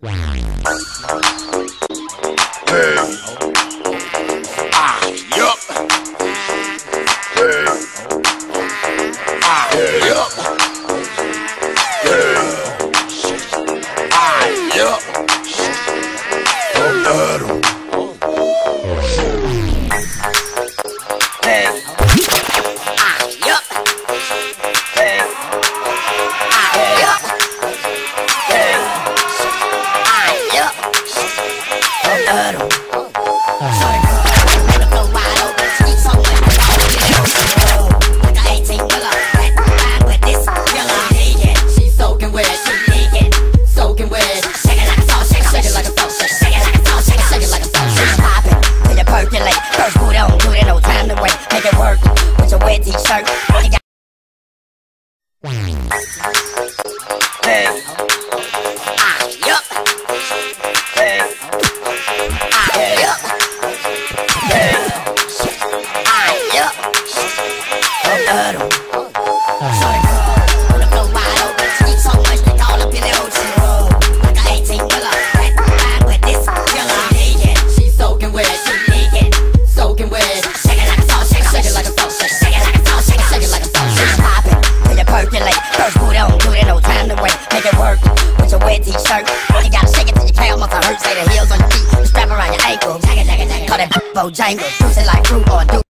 Hey. Ah, yup. Hey. Ah, yup. Hey. Ah, yup. Hey. Ah, yup. Hey. Ah, yup. Hey. Ah. Sorry, wet t-shirt. You gotta shake it till your calf muscle hurt. Say the heels on your feet. Strap around your ankle. Call that Bojangles. Juice it like fruit or do